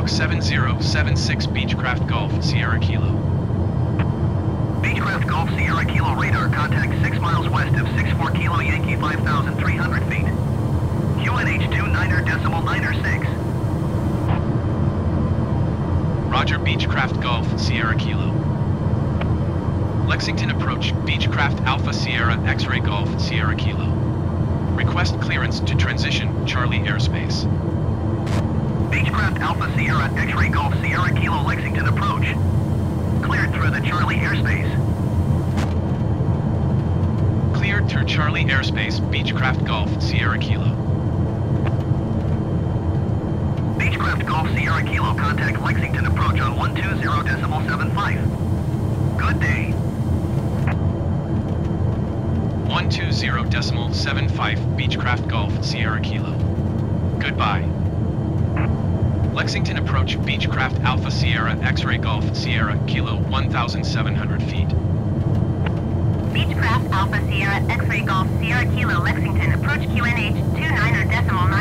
Squawk 7076 Beechcraft Golf, Sierra Kilo. Beechcraft Golf Sierra Kilo radar contact 6 miles west of 64 Kilo Yankee 5,300 feet. QNH 29er decimal niner 6. Roger Beechcraft Golf, Sierra Kilo. Lexington approach, Beechcraft Alpha Sierra X-ray Golf, Sierra Kilo. Request clearance to transition, Charlie airspace. Beechcraft Alpha Sierra X-ray Golf Sierra Kilo Lexington approach. Cleared through the Charlie airspace. Cleared through Charlie airspace, Beechcraft Golf, Sierra Kilo. Beechcraft Golf Sierra Kilo contact Lexington approach on 120.75. Good day. 120.75 Beechcraft Golf, Sierra Kilo. Goodbye. Lexington approach Beechcraft Alpha Sierra X-ray Golf Sierra Kilo 1,700 feet. Beechcraft Alpha Sierra X-ray Golf Sierra Kilo Lexington approach QNH 29 or decimal 9.